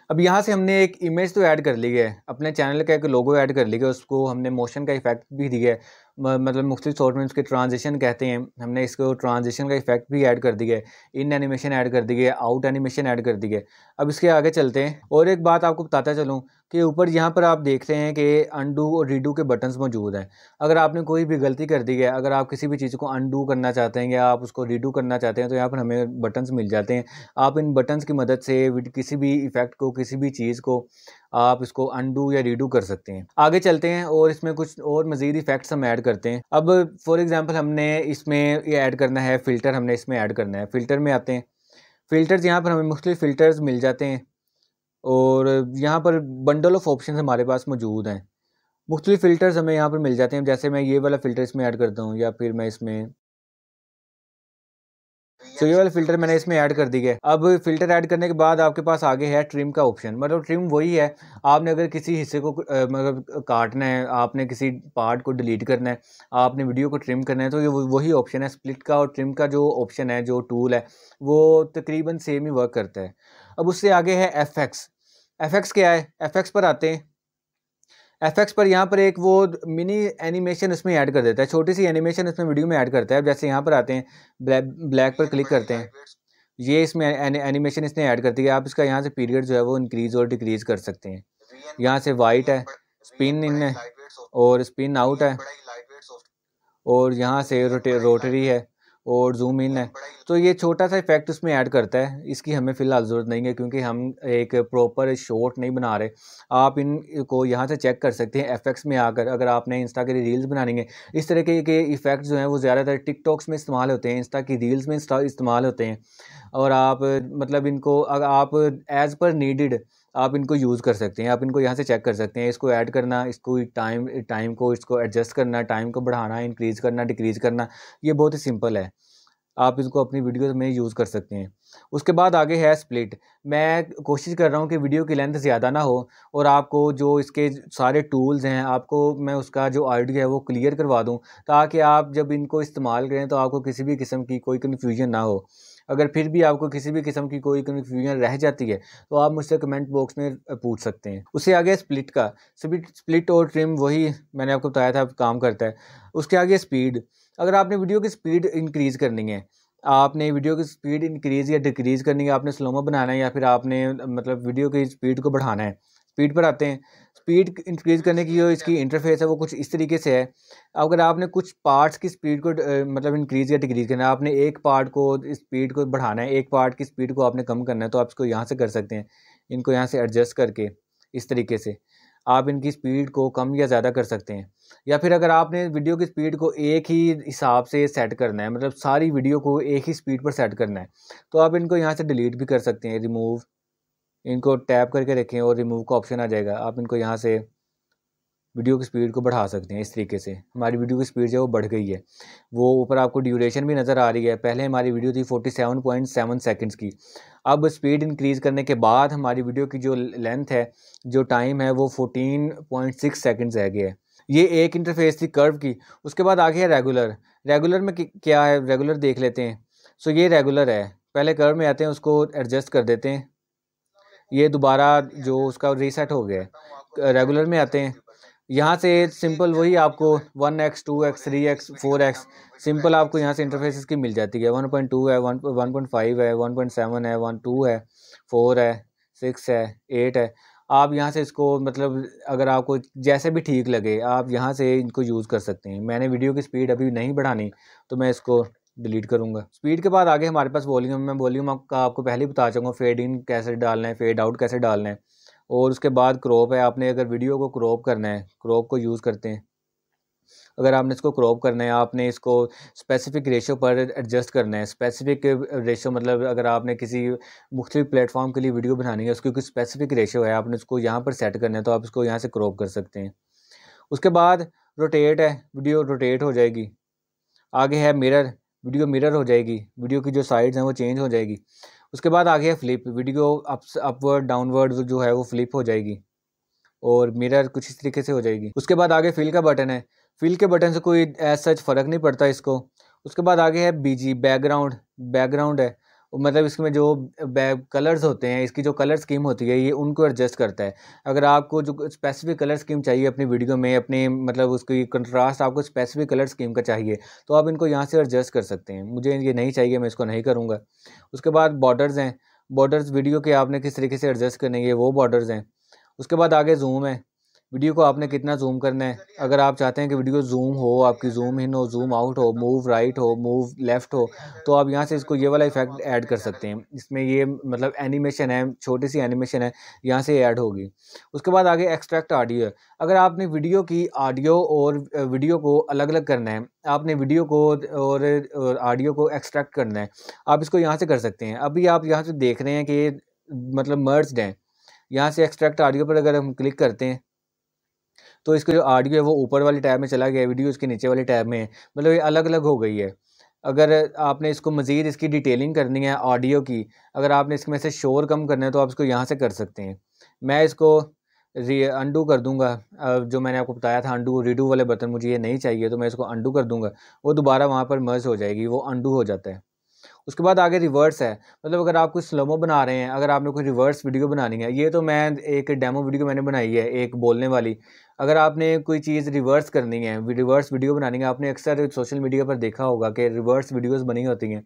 अब यहाँ से हमने एक इमेज तो ऐड कर ली है। अपने चैनल का एक लोगो ऐड कर ली है, उसको हमने मोशन का इफ़ेक्ट भी दिया है। मतलब मुख्तलिफ़ शॉर्ट में उसके ट्रांजेक्शन कहते हैं। हमने इसको ट्रांजिशन का इफ़ेक्ट भी ऐड कर दिया है। इन एनिमेशन ऐड कर दी है आउट एनिमेशन ऐड कर दी है। अब इसके आगे चलते हैं। और एक बात आपको बताता चलूँ कि ऊपर यहाँ पर आप देख रहे हैं कि अनडू और रीडू के बटन्स मौजूद हैं। अगर आपने कोई भी गलती कर दी है, अगर आप किसी भी चीज़ को अनडू करना चाहते हैं या आप उसको रीडू करना चाहते हैं तो यहाँ पर हमें बटन्स मिल जाते हैं। आप इन बटन्स की मदद से किसी भी इफ़ेक्ट को, किसी भी चीज़ को, आप इसको अनडू या रीडू कर सकते हैं। आगे चलते हैं और इसमें कुछ और मज़ीद इफेक्ट्स हम ऐड करते हैं। अब फॉर एग्ज़ाम्पल हमने इसमें ये ऐड करना है फ़िल्टर हमने इसमें ऐड करना है। फ़िल्टर में आते हैं। फ़िल्टर्स यहाँ पर हमें मुख्तलिफ़ फ़िल्टर्स मिल जाते हैं। और यहाँ पर बंडल ऑफ़ ऑप्शन हमारे पास मौजूद हैं। मुख्तलिफ़ फ़िल्टर्स हमें यहाँ पर मिल जाते हैं। जैसे मैं ये वाला फ़िल्टर इसमें ऐड करता हूँ या फिर मैं इसमें तो ये वाला फ़िल्टर मैंने इसमें ऐड कर दी है। अब फ़िल्टर ऐड करने के बाद आपके पास आगे है ट्रिम का ऑप्शन मतलब ट्रिम वही है। आपने अगर किसी हिस्से को मतलब काटना है, आपने किसी पार्ट को डिलीट करना है, आपने वीडियो को ट्रिम करना है तो ये वही ऑप्शन है स्प्लिट का और ट्रिम का जो ऑप्शन है, जो टूल है, वो तकरीबन सेम ही वर्क करता है। अब उससे आगे है एफ़ एक्स एफ़ एक्स क्या है? एफ़ एक्स पर आते हैं। एफ़ एक्स पर यहाँ पर एक वो मिनी एनिमेशन उसमें ऐड कर देता है। छोटी सी एनिमेशन इसमें वीडियो में ऐड करता है। जैसे यहाँ पर आते हैं ब्लैक ब्लैक पर क्लिक करते हैं। ये इसमें एनिमेशन इसने ऐड कर दिया आप इसका यहाँ से पीरियड जो है वो इंक्रीज़ और डिक्रीज़ कर सकते हैं। यहाँ से वाइट है स्पिन इन है और स्पिन आउट है और यहाँ से रोटे रोटरी है। और जूम इन है। तो ये छोटा सा इफ़ेक्ट उसमें ऐड करता है। इसकी हमें फ़िलहाल ज़रूरत नहीं है क्योंकि हम एक प्रॉपर शॉट नहीं बना रहे। आप इन को यहाँ से चेक कर सकते हैं एफ़ में आकर। अगर आपने इंस्टा के लिए रील्स बनानी है इस तरह के, के इफ़ेक्ट जो हैं वो ज़्यादातर टिकटॉक्स में इस्तेमाल होते हैं। इंस्टा की रील्स में इस्तेमाल होते हैं। और आप मतलब इनको अगर आप एज़ पर नीडिड आप इनको यूज़ कर सकते हैं, आप इनको यहाँ से चेक कर सकते हैं। इसको ऐड करना, इसको टाइम टाइम को, इसको एडजस्ट करना टाइम को बढ़ाना इंक्रीज़ करना डिक्रीज़ करना, ये बहुत ही सिंपल है। आप इसको अपनी वीडियो में यूज़ कर सकते हैं। उसके बाद आगे है स्प्लिट मैं कोशिश कर रहा हूँ कि वीडियो की लेंथ ज़्यादा ना हो और आपको जो इसके सारे टूल्स हैं, आपको मैं उसका जो आइडिया है वो क्लियर करवा दूँ, ताकि आप जब इनको इस्तेमाल करें तो आपको किसी भी किस्म की कोई कन्फ्यूज़न ना हो। अगर फिर भी आपको किसी भी किस्म की कोई कन्फ्यूज़न रह जाती है तो आप मुझसे कमेंट बॉक्स में पूछ सकते हैं। उससे आगे स्प्लिट का। स्प्लिट स्प्लिट और ट्रिम वही मैंने आपको बताया था काम करता है। उसके आगे स्पीड अगर आपने वीडियो की स्पीड इंक्रीज़ करनी है, आपने वीडियो की स्पीड इंक्रीज़ या डिक्रीज़ करनी है, आपने स्लोमो बनाना है या फिर आपने मतलब वीडियो की स्पीड को बढ़ाना है स्पीड पर आते हैं। स्पीड इंक्रीज़ करने की जो इसकी इंटरफेस है वो कुछ इस तरीके से है। अगर आपने कुछ पार्ट्स की स्पीड को मतलब इंक्रीज़ या डिक्रीज़ करना है, आपने एक पार्ट को स्पीड को बढ़ाना है, एक पार्ट की स्पीड को आपने कम करना है तो आप इसको यहाँ से कर सकते हैं। इनको यहाँ से एडजस्ट करके इस तरीके से आप इनकी स्पीड को कम या ज़्यादा कर सकते हैं। या फिर अगर आपने वीडियो की स्पीड को एक ही हिसाब से सेट करना है मतलब सारी वीडियो को एक ही स्पीड पर सेट करना है तो आप इनको यहाँ से डिलीट भी कर सकते हैं रिमूव इनको टैप करके रखें और रिमूव का ऑप्शन आ जाएगा। आप इनको यहाँ से वीडियो की स्पीड को बढ़ा सकते हैं इस तरीके से। हमारी वीडियो की स्पीड जो है वो बढ़ गई है। वो ऊपर आपको ड्यूरेशन भी नज़र आ रही है। पहले हमारी वीडियो थी forty seven point seven seconds की। अब स्पीड इंक्रीज़ करने के बाद हमारी वीडियो की जो लेंथ है, जो टाइम है, वो फोर्टीन पॉइंट सिक्स सेकेंड्स रह गया है। ये एक इंटरफेस थी कर्व की। उसके बाद आगे है रेगुलर रेगुलर में क्या है? रेगुलर देख लेते हैं। सो ये रेगुलर है। पहले कर्व में आते हैं, उसको एडजस्ट कर देते हैं। ये दोबारा जो उसका रीसेट हो गया रेगुलर में आते हैं। यहाँ से सिंपल वही आपको one X two X three X four X simple आपको यहाँ से इंटरफेस की मिल जाती है। वन पॉइंट टू है वन वन पॉइंट फाइव है वन पॉइंट सेवन है वन टू है फोर है सिक्स है एट है। आप यहाँ से इसको मतलब अगर आपको जैसे भी ठीक लगे, आप यहाँ से इनको यूज़ कर सकते हैं। मैंने वीडियो की स्पीड अभी नहीं बढ़ानी तो मैं इसको डिलीट करूँगा। स्पीड के बाद आगे हमारे पास वॉल्यूम मैं वॉल्यूम का आपको पहले ही बता चुका फेड इन कैसे डालना है फेड आउट कैसे डालना है। और उसके बाद क्रॉप है, आपने अगर वीडियो को क्रॉप करना है क्रॉप को यूज़ करते हैं। अगर आपने इसको क्रॉप करना है, आपने इसको स्पेसिफिक रेशो पर एडजस्ट करना है। स्पेसिफिक रेशो मतलब अगर आपने किसी मुख्तलिफ़ प्लेटफॉर्म के लिए वीडियो बनानी है, उसकी कोई स्पेसिफिक रेशो है, आपने उसको यहाँ पर सेट करना है तो आप इसको यहाँ से क्रॉप कर सकते हैं। उसके बाद रोटेट है वीडियो रोटेट हो जाएगी। आगे है मिरर वीडियो मिरर हो जाएगी, वीडियो की जो साइड्स हैं वो चेंज हो जाएगी। उसके बाद आ गया flip video up upward downward जो है वो फ्लिप हो जाएगी और मिरर कुछ इस तरीके से हो जाएगी। उसके बाद आगे फिल का बटन है। फिल के बटन से कोई एज सच फ़र्क नहीं पड़ता इसको। उसके बाद आगे है बीजी बैकग्राउंड बैकग्राउंड है। मतलब इसमें जो कलर्स होते हैं, इसकी जो कलर स्कीम होती है, ये उनको एडजस्ट करता है। अगर आपको जो स्पेसिफिक कलर स्कीम चाहिए अपनी वीडियो में, अपने मतलब उसकी कंट्रास्ट आपको स्पेसिफिक कलर स्कीम का चाहिए तो आप इनको यहाँ से एडजस्ट कर सकते हैं। मुझे ये नहीं चाहिए, मैं इसको नहीं करूँगा। उसके बाद बॉर्डर्स हैं। बॉर्डर्स वीडियो के आपने किस तरीके से एडजस्ट करने ये वो बॉर्डर्स हैं। उसके बाद आगे जूम है। वीडियो को आपने कितना जूम करना है? अगर आप चाहते हैं कि वीडियो जूम हो, आपकी जूम इन हो जूम आउट हो मूव राइट हो मूव लेफ़्ट हो तो आप यहाँ से इसको ये वाला इफ़ेक्ट ऐड कर सकते हैं। इसमें ये मतलब एनिमेशन है, छोटी सी एनिमेशन है, यहाँ से ऐड होगी। उसके बाद आगे एक्सट्रैक्ट ऑडियो है अगर आपने वीडियो की ऑडियो और वीडियो को अलग अलग करना है, आपने वीडियो को और ऑडियो को एक्सट्रैक्ट करना है, आप इसको यहाँ से कर सकते हैं। अभी आप यहाँ से देख रहे हैं कि मतलब मर्ज हैं। यहाँ से एक्सट्रैक्ट ऑडियो पर अगर हम क्लिक करते हैं तो इसका जो ऑडियो है वो ऊपर वाले टैब में चला गया वीडियो इसके नीचे वाले टैब में मतलब ये अलग अलग हो गई है। अगर आपने इसको मज़ीद इसकी डिटेलिंग करनी है ऑडियो की, अगर आपने इसमें से शोर कम करना है तो आप इसको यहाँ से कर सकते हैं। मैं इसको अंडू कर दूँगा। जो मैंने आपको बताया था अंडू रीडू वाले बर्तन मुझे ये नहीं चाहिए तो मैं इसको अंडू कर दूँगा। वो दोबारा वहाँ पर मर्ज हो जाएगी, वो अंडू हो जाता है। उसके बाद आगे रिवर्स है मतलब अगर आप कोई स्लोमो बना रहे हैं, अगर आपने कोई रिवर्स वीडियो बनानी है, ये तो मैं एक डेमो वीडियो मैंने बनाई है, एक बोलने वाली। अगर आपने कोई चीज़ रिवर्स करनी है रिवर्स वीडियो बनानी है, आपने अक्सर सोशल मीडिया पर देखा होगा कि रिवर्स वीडियोस बनी होती हैं।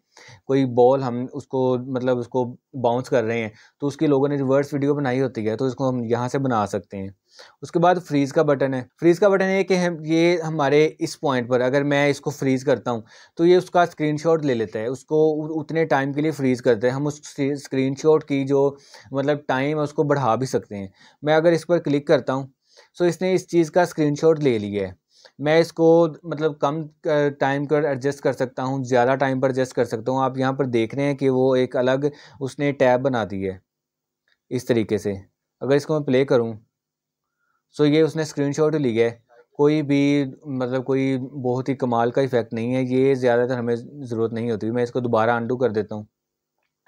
कोई बॉल हम उसको मतलब उसको बाउंस कर रहे हैं तो उसके लोगों ने रिवर्स वीडियो बनाई होती है तो इसको हम यहाँ से बना सकते हैं। उसके बाद फ्रीज़ का बटन है। फ्रीज़ का बटन है कि हम, ये हमारे इस पॉइंट पर, अगर मैं इसको फ्रीज़ करता हूँ तो ये उसका स्क्रीनशॉट ले लेता है। उसको उतने टाइम के लिए फ्रीज़ करते हैं। हम उस स्क्रीनशॉट की जो मतलब टाइम है, उसको बढ़ा भी सकते हैं। मैं अगर इस पर क्लिक करता हूँ सो इसने इस चीज़ का स्क्रीनशॉट ले लिया है। मैं इसको मतलब कम टाइम कर एडजस्ट कर सकता हूँ, ज़्यादा टाइम पर एडजस्ट कर सकता हूँ। आप यहाँ पर देख रहे हैं कि वो एक अलग उसने टैब बना दी है, इस तरीके से। अगर इसको मैं प्ले करूँ सो ये उसने स्क्रीनशॉट लिया है। कोई भी मतलब कोई बहुत ही कमाल का इफ़ेक्ट नहीं है। ये ज़्यादातर हमें ज़रूरत नहीं होती। मैं इसको दोबारा अंडू कर देता हूँ।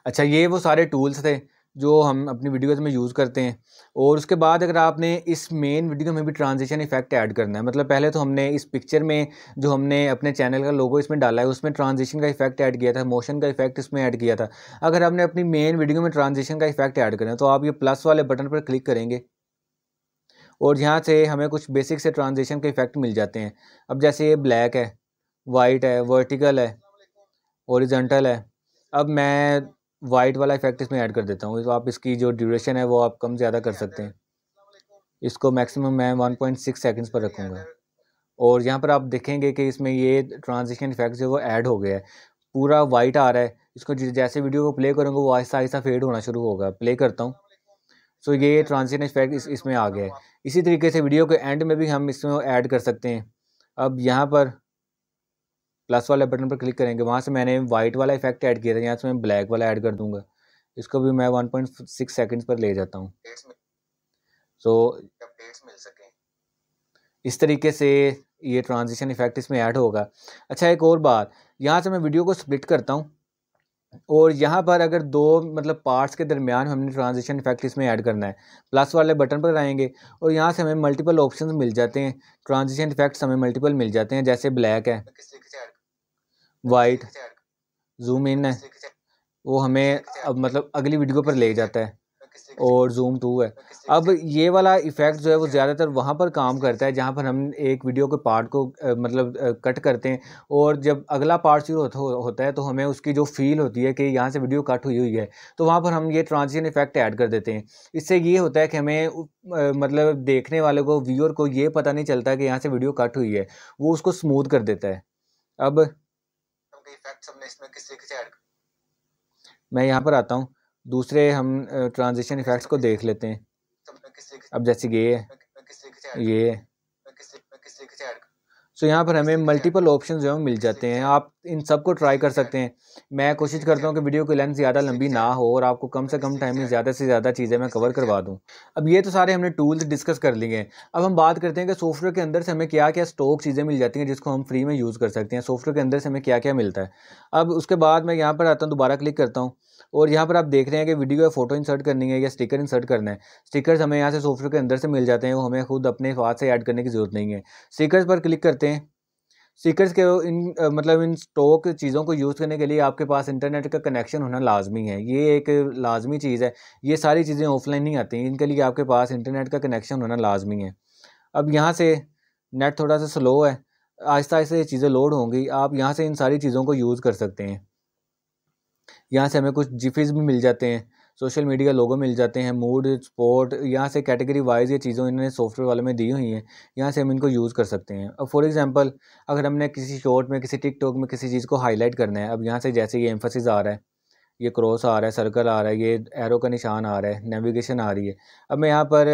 अच्छा ये वो सारे टूल्स थे। जो हम अपनी वीडियोज़ में यूज़ करते हैं। और उसके बाद अगर आपने इस मेन वीडियो में भी ट्रांजिशन इफ़ेक्ट ऐड करना है मतलब पहले तो हमने इस पिक्चर में जो हमने अपने चैनल का लोगो इसमें डाला है, उसमें ट्रांजिशन का इफ़ेक्ट ऐड किया था मोशन का इफ़ेक्ट इसमें ऐड किया था। अगर आपने अपनी मेन वीडियो में ट्रांजिशन का इफ़ेक्ट ऐड करना है तो आप ये प्लस वाले बटन पर क्लिक करेंगे। और यहाँ से हमें कुछ बेसिक से ट्रांजिशन के इफ़ेक्ट मिल जाते हैं। अब जैसे ये ब्लैक है वाइट है वर्टिकल है औरिजेंटल है। अब मैं वाइट वाला इफ़ेक्ट इसमें ऐड कर देता हूँ। तो आप इसकी जो ड्यूरेशन है वो आप कम ज़्यादा कर सकते हैं। इसको मैक्सिमम मैं 1.6 सेकंड्स पर रखूँगा। और यहाँ पर आप देखेंगे कि इसमें ये ट्रांजिशन इफ़ेक्ट जो वो ऐड हो गया है। पूरा वाइट आ रहा है। इसको जैसे वीडियो को प्ले करूँगा, वो आहिस्ता आहिस्ता फेड होना शुरू होगा। प्ले करता हूँ। सो ये ट्रांजिशन इफ़ेक्ट इस, इसमें आ गया है। इसी तरीके से वीडियो के एंड में भी हम इसमें ऐड कर सकते हैं। अब यहाँ पर प्लस वाले बटन पर क्लिक करेंगे वहाँ से मैंने वाइट वाला इफ़ेक्ट ऐड किया था यहाँ से मैं ब्लैक वाला ऐड कर दूँगा। इसको भी मैं वन पॉइंट सिक्स सेकेंड्स पर ले जाता हूँ। सो मिल सके। इस तरीके से ये ट्रांजिशन इफ़ेक्ट इसमें ऐड होगा। अच्छा एक और बात यहाँ से मैं वीडियो को स्प्लिट करता हूँ। और यहाँ पर अगर दो मतलब पार्ट्स के दरमियान हमने ट्रांजिशन इफ़ेक्ट इसमें ऐड करना है प्लस वाले बटन पर आएँगे और यहाँ से हमें मल्टीपल ऑप्शंस मिल जाते हैं। ट्रांजिशन इफेक्ट्स हमें मल्टीपल मिल जाते हैं जैसे ब्लैक है। वाइट जूम इन है। वो हमें अब मतलब अगली वीडियो पर ले जाता है। और जूम टू है। अब ये वाला इफ़ेक्ट जो है वो ज़्यादातर वहाँ पर काम करता है जहाँ पर हम एक वीडियो के पार्ट को मतलब कट करते हैं। और जब अगला पार्ट शुरू होता, होता है तो हमें उसकी जो फील होती है कि यहाँ से वीडियो कट हुई हुई है तो वहाँ पर हम ये ट्रांजिशन इफ़ेक्ट ऐड कर देते हैं। इससे ये होता है कि हमें मतलब देखने वाले को व्यूअर को ये पता नहीं चलता कि यहाँ से वीडियो कट हुई है। वो उसको स्मूथ कर देता है। अब इफेक्ट्स हमने इसमें किस तरीके से ऐड मैं यहाँ पर आता हूँ। दूसरे हम ट्रांजिशन इफेक्ट्स को देख लेते हैं। अब जैसे ये ये सो यहाँ पर हमें मल्टीपल ऑप्शन जो है मिल जाते हैं। आप इन सबको ट्राई कर सकते हैं। मैं कोशिश करता हूँ कि वीडियो की लेंथ ज़्यादा लंबी ना हो और आपको कम से कम टाइम में ज़्यादा से ज़्यादा चीज़ें मैं कवर करवा दूँ। अब ये तो सारे हमने टूल्स डिस्कस कर लिए हैं। अब हम बात करते हैं कि सॉफ्टवेयर के अंदर से हमें क्या क्या स्टॉक चीज़ें मिल जाती हैं जिसको हम फ्री में यूज़ कर सकते हैं। सॉफ्टवेयर के अंदर से हमें क्या क्या मिलता है। अब उसके बाद मैं यहाँ पर आता हूँ, दोबारा क्लिक करता हूँ और यहाँ पर आप देख रहे हैं कि वीडियो या फ़ोटो इंसर्ट करनी है या स्टिकर इंसर्ट करना है। स्टिकर्स हमें यहाँ से सॉफ्टवेयर के अंदर से मिल जाते हैं, वो हमें खुद अपने हाथ से ऐड करने की ज़रूरत नहीं है। स्टिकर्स पर क्लिक करते हैं। स्टिकर्स के इन मतलब इन स्टॉक चीज़ों को यूज़ करने के लिए आपके पास इंटरनेट का कनेक्शन होना लाजमी है। ये एक लाजमी चीज़ है। ये सारी चीज़ें ऑफलाइन नहीं आती इनके लिए आपके पास इंटरनेट का कनेक्शन होना लाजमी है। अब यहाँ से नेट थोड़ा सा स्लो है। आहिस्ता आहिस्ता ये चीज़ें लोड होंगी। आप यहाँ से इन सारी चीज़ों को यूज़ कर सकते हैं। यहाँ से हमें कुछ जिफिस भी मिल जाते हैं। सोशल मीडिया लोगो मिल जाते हैं, मूड, स्पोर्ट, यहाँ से कैटेगरी वाइज ये चीज़ों इन्होंने सॉफ्टवेयर वाले में दी हुई हैं, यहाँ से हम इनको यूज़ कर सकते हैं। अब फॉर एग्जांपल, अगर हमने किसी शॉर्ट में, किसी टिकटॉक में किसी चीज़ को हाईलाइट करना है, अब यहाँ से जैसे ये एम्फोसिस आ रहा है, ये क्रॉस आ रहा है सर्कल आ रहा है, ये एरो का निशान आ रहा है नेविगेशन आ रही है, अब मैं यहाँ पर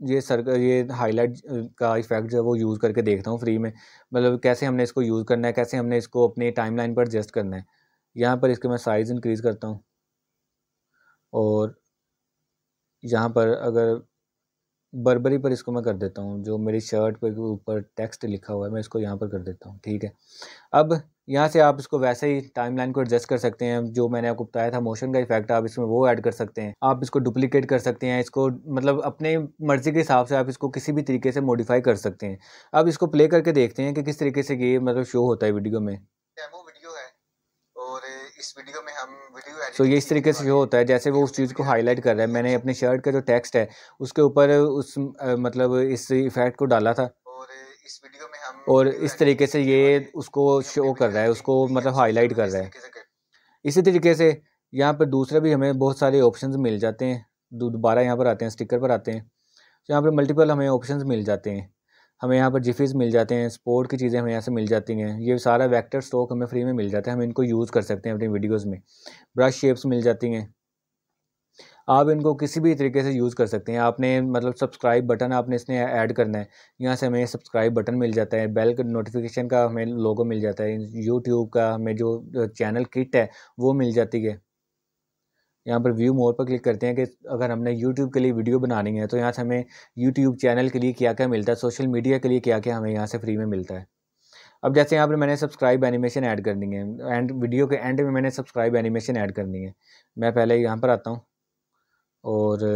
ये सर्कल ये हाईलाइट का इफ़ेक्ट जो है वो यूज़ करके देखता हूँ फ्री में मतलब कैसे हमने इसको यूज़ करना है, कैसे हमने इसको अपनी टाइम पर एडजस्ट करना है, यहाँ पर इसके मैं साइज़ इंक्रीज़ करता हूँ। और यहाँ पर अगर बर्बरी पर इसको मैं कर देता हूँ, जो मेरी शर्ट पर ऊपर टेक्स्ट लिखा हुआ है, मैं इसको यहाँ पर कर देता हूँ, ठीक है? अब यहाँ से आप इसको वैसे ही टाइमलाइन को एडजस्ट कर सकते हैं, जो मैंने आपको बताया था मोशन का इफ़ेक्ट आप इसमें वो ऐड कर सकते हैं, आप इसको डुप्लीकेट कर सकते हैं, इसको मतलब अपने मर्ज़ी के हिसाब से आप इसको किसी भी तरीके से मॉडिफाई कर सकते हैं। अब इसको प्ले करके देखते हैं कि किस तरीके से ये मतलब शो होता है वीडियो में। डेमो वीडियो है और इस वीडियो में हम तो ये इस तरीके से शो होता है जैसे वो उस चीज़ को हाईलाइट कर रहा है मैंने अपने शर्ट का जो टेक्स्ट है उसके ऊपर उस मतलब इस इफ़ेक्ट को डाला था। और इस वीडियो में हम और इस तरीके से ये उसको शो कर रहा है उसको मतलब हाईलाइट कर रहा है। इसी तरीके से यहाँ पर दूसरे भी हमें बहुत सारे ऑप्शंस मिल जाते हैं दोबारा यहाँ पर आते हैं स्टिकर पर आते हैं। तो यहाँ पर मल्टीपल हमें ऑप्शंस मिल जाते हैं। हमें यहाँ पर जिफीज़ मिल जाते हैं स्पोर्ट की चीज़ें हमें यहाँ से मिल जाती हैं। ये सारा वेक्टर स्टॉक हमें फ्री में मिल जाता है, हम इनको यूज़ कर सकते हैं अपनी वीडियोज़ में। ब्रश शेप्स मिल जाती हैं। आप इनको किसी भी तरीके से यूज़ कर सकते हैं। आपने मतलब सब्सक्राइब बटन आपने इसने ऐड करना है, यहाँ से हमें सब्सक्राइब बटन मिल जाता है बेल नोटिफिकेशन का हमें लोगो मिल जाता है यूट्यूब का हमें जो चैनल किट है, वो मिल जाती है। यहाँ पर व्यू मोर पर क्लिक करते हैं कि अगर हमने यूट्यूब के लिए वीडियो बनानी है तो यहाँ से हमें यूट्यूब चैनल के लिए क्या क्या मिलता है सोशल मीडिया के लिए क्या क्या हमें यहाँ से फ्री में मिलता है। अब जैसे यहाँ पर मैंने सब्सक्राइब एनिमेशन ऐड करनी है एंड वीडियो के एंड में मैंने सब्सक्राइब एनिमेशन ऐड करनी है। मैं पहले यहाँ पर आता हूँ और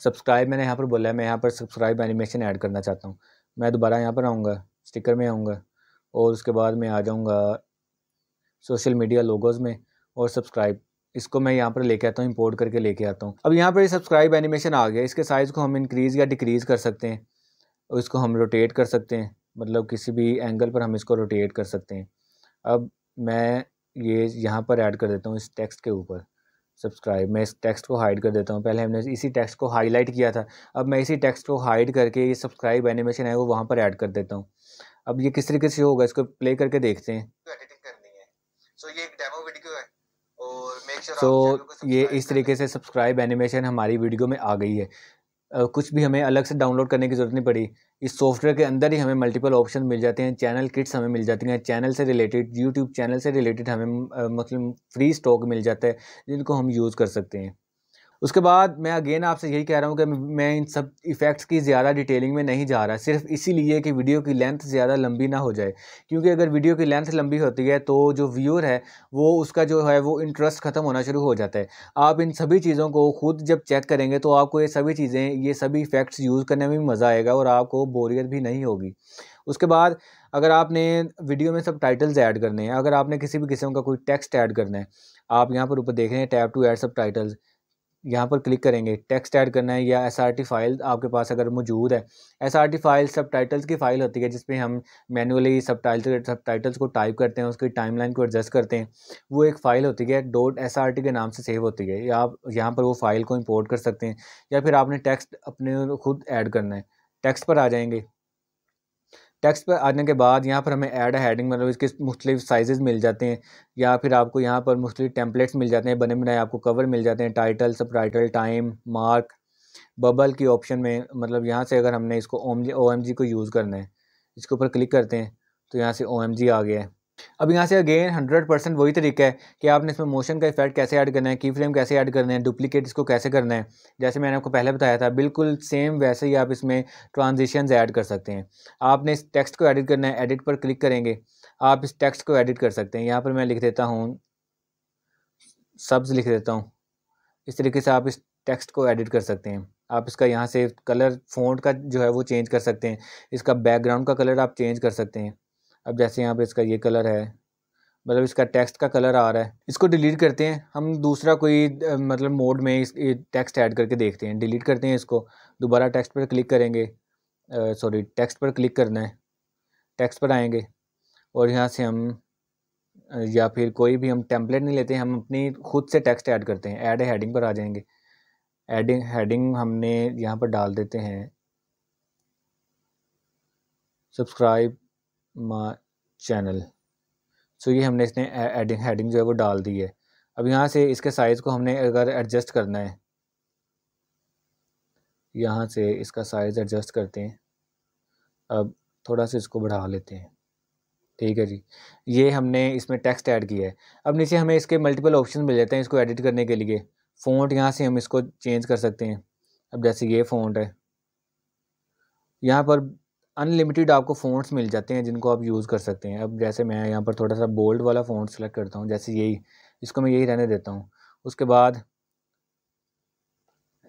सब्सक्राइब मैंने यहाँ पर बोला है मैं यहाँ पर सब्सक्राइब एनिमेशन ऐड करना चाहता हूँ। मैं दोबारा यहाँ पर आऊँगा स्टिकर में आऊँगा। और उसके बाद मैं आ जाऊँगा सोशल मीडिया लोगोज़ में और सब्सक्राइब इसको मैं यहाँ पर लेके आता हूँ इंपोर्ट करके लेके आता हूँ। अब यहाँ पर सब्सक्राइब एनिमेशन आ गया। इसके साइज़ को हम इंक्रीज़ या डिक्रीज़ कर सकते हैं। और इसको हम रोटेट कर सकते हैं। मतलब किसी भी एंगल पर हम इसको रोटेट कर सकते हैं। अब मैं ये यहाँ पर ऐड कर देता हूँ इस टेक्स्ट के ऊपर। सब्सक्राइब मैं इस टेक्स्ट को हाइड कर देता हूँ। पहले हमने इसी टेक्स्ट को हाईलाइट किया था। अब मैं इसी टेक्स्ट को हाइड करके ये सब्सक्राइब एनिमेशन है, वो वहाँ पर ऐड कर देता हूँ। अब ये किस तरीके से होगा इसको प्ले करके देखते हैं। सो ये एक डेमो वीडियो है और मेक श्योर सो ये इस तरीके से सब्सक्राइब एनिमेशन हमारी वीडियो में आ गई है। uh, कुछ भी हमें अलग से डाउनलोड करने की ज़रूरत नहीं पड़ी। इस सॉफ्टवेयर के अंदर ही हमें मल्टीपल ऑप्शन मिल जाते हैं। चैनल किट्स हमें मिल जाती हैं। चैनल से रिलेटेड यूट्यूब चैनल से रिलेटेड हमें मतलब फ्री स्टॉक मिल जाता है जिनको हम यूज़ कर सकते हैं। उसके बाद मैं अगेन आपसे यही कह रहा हूँ कि मैं इन सब इफ़ेक्ट्स की ज़्यादा डिटेलिंग में नहीं जा रहा, सिर्फ़ इसीलिए कि वीडियो की लेंथ ज़्यादा लंबी ना हो जाए। क्योंकि अगर वीडियो की लेंथ लंबी होती है तो जो व्यूअर है, वो उसका जो है, वो इंटरेस्ट ख़त्म होना शुरू हो जाता है। आप इन सभी चीज़ों को खुद जब चेक करेंगे तो आपको ये सभी चीज़ें, ये सभी इफ़ेक्ट्स यूज़ करने में भी मज़ा आएगा और आपको बोरियत भी नहीं होगी। उसके बाद अगर आपने वीडियो में सब टाइटल्स ऐड करने हैं, अगर आपने किसी भी किस्म का कोई टेक्स्ट ऐड करना है, आप यहाँ पर ऊपर देख रहे हैं tab to add subtitles यहाँ पर क्लिक करेंगे। टेक्स्ट ऐड करना है या एस आर टी फ़ाइल आपके पास अगर मौजूद है। S R T file subtitles की फ़ाइल होती है जिसमें हम मैनुअली सब टाइटल सब टाइटल्स को टाइप करते हैं, उसकी टाइमलाइन को एडजस्ट करते हैं। वो एक फ़ाइल होती है डॉट एस आर टी के नाम से सेव होती है। या आप यहाँ पर वो फ़ाइल को इम्पोर्ट कर सकते हैं, या फिर आपने टेक्स्ट अपने खुद ऐड करना है। टेक्स्ट पर आ जाएँगे। टेक्स्ट पर आने के बाद यहाँ पर हमें ऐड हेडिंग मतलब इसके मुख्तलिफ़ साइजेस मिल जाते हैं, या फिर आपको यहाँ पर मुख्तलिफ़ टेम्पलेट्स मिल जाते हैं, बने बनाए आपको कवर मिल जाते हैं title subtitle time mark bubble की ऑप्शन में मतलब यहाँ से अगर हमने इसको ओ एम जी को यूज़ करना है, इसके ऊपर क्लिक करते हैं तो यहाँ से ओ एम जी आ गया है। अब यहाँ से अगेन हंड्रेड परसेंट वही तरीका है कि आपने इसमें मोशन का इफ़ेक्ट कैसे ऐड करना है की फ्रेम कैसे ऐड करना है डुप्लीकेट इसको कैसे करना है। जैसे मैंने आपको पहले बताया था, बिल्कुल सेम वैसे ही आप इसमें ट्रांजिशन ऐड कर सकते हैं। आपने इस टेक्स्ट को एडिट करना है एडिट पर क्लिक करेंगे, आप इस टेक्स्ट को एडिट कर सकते हैं। यहाँ पर मैं लिख देता हूँ सब्स लिख देता हूँ। इस तरीके से आप इस टेक्स्ट को एडिट कर सकते हैं। आप इसका यहाँ से कलर फ़ॉन्ट का जो है वो चेंज कर सकते हैं। इसका बैकग्राउंड का कलर आप चेंज कर सकते हैं। अब जैसे यहाँ पे इसका ये कलर है मतलब इसका टेक्स्ट का कलर आ रहा है। इसको डिलीट करते हैं, हम दूसरा कोई मतलब मोड में इस टेक्स्ट ऐड करके देखते हैं। डिलीट करते हैं इसको, दोबारा टेक्स्ट पर क्लिक करेंगे सॉरी टेक्स्ट पर क्लिक करना है टेक्स्ट पर आएँगे, और यहाँ से हम या फिर कोई भी हम टेम्पलेट नहीं लेते, हम अपनी खुद से टेक्स्ट ऐड करते हैं। ऐड हेडिंग पर आ जाएँगे। एडिंग हेडिंग हमने यहाँ पर डाल देते हैं। Subscribe my channel. सो ये हमने इसने एडिंग हेडिंग जो है वो डाल दी है। अब यहाँ से इसके साइज़ को हमने अगर एडजस्ट करना है, यहाँ से इसका साइज़ एडजस्ट करते हैं। अब थोड़ा सा इसको बढ़ा लेते हैं। ठीक है जी। ये हमने इसमें टेक्स्ट ऐड किया है। अब नीचे हमें इसके मल्टीपल ऑप्शन मिल जाते हैं इसको एडिट करने के लिए। फ़ॉन्ट यहाँ से हम इसको चेंज कर सकते हैं। अब जैसे ये फ़ॉन्ट है। यहाँ पर अनलिमिटेड आपको फ़ॉन्ट्स मिल जाते हैं जिनको आप यूज़ कर सकते हैं। अब जैसे मैं यहाँ पर थोड़ा सा बोल्ड वाला फ़ोन सेलेक्ट करता हूँ, जैसे यही, इसको मैं यही रहने देता हूँ। उसके बाद